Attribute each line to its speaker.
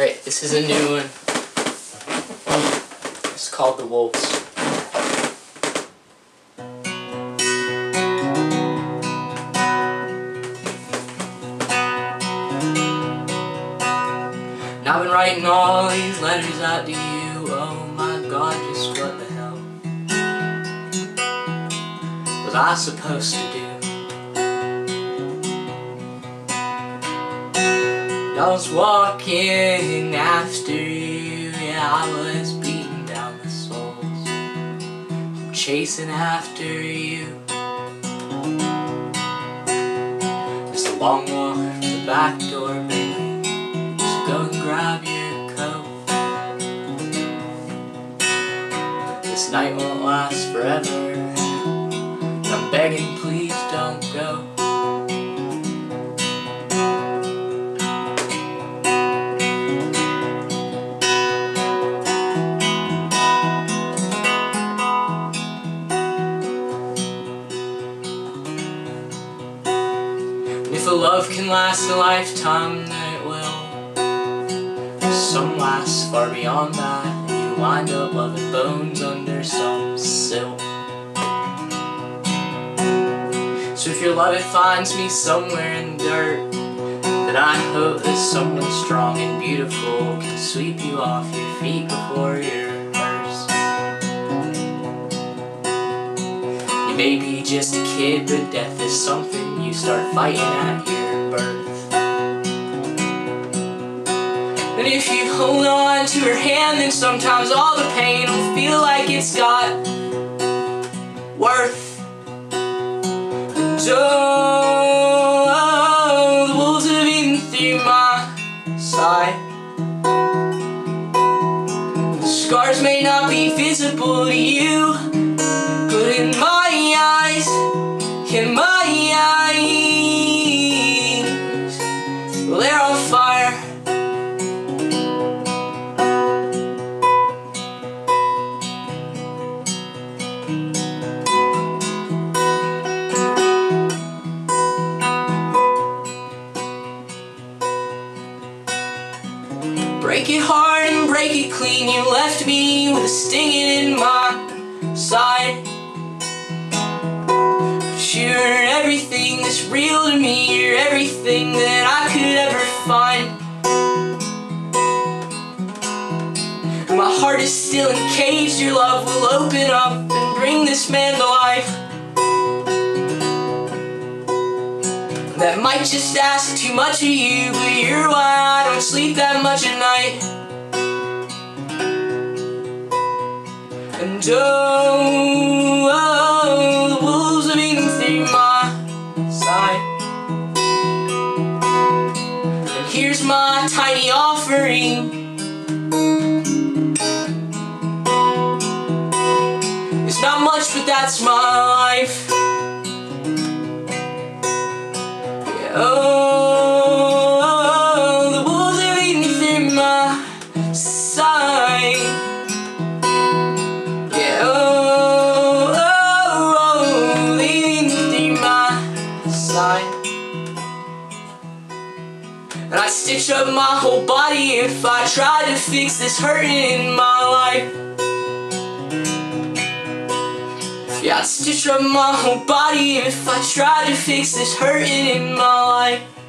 Speaker 1: Alright, this is a new one. It's called The Wolves. Now I've been writing all these letters out to you. Oh my god, just what the hell was I supposed to do? I was walking after you, yeah, I was beating down the souls, I'm chasing after you. Just a long walk from the back door, baby. So go and grab your coat. This night won't last forever. If a love can last a lifetime, then it will. Some last far beyond that, you wind up loving bones under some sill. So if your love it finds me somewhere in the dirt, then I hope that someone strong and beautiful can sweep you off your feet before your You may be just a kid, but death is something you start fighting at your birth. And if you hold on to her hand, then sometimes all the pain will feel like it's got worth. And oh, the wolves have eaten through my side. The scars may not be visible to you, but in my in my eyes, they're on fire. Break it hard and break it clean. You left me with a stinging in my side. Everything that's real to me. You're everything that I could ever find. My heart is still encaged. Your love will open up and bring this man to life. That might just ask too much of you, but you're why I don't sleep that much at night. And oh, tiny offering. It's not much, but that's my life. Oh, And I'd stitch up my whole body if I tried to fix this hurting in my life. Yeah, I'd stitch up my whole body if I tried to fix this hurting in my life.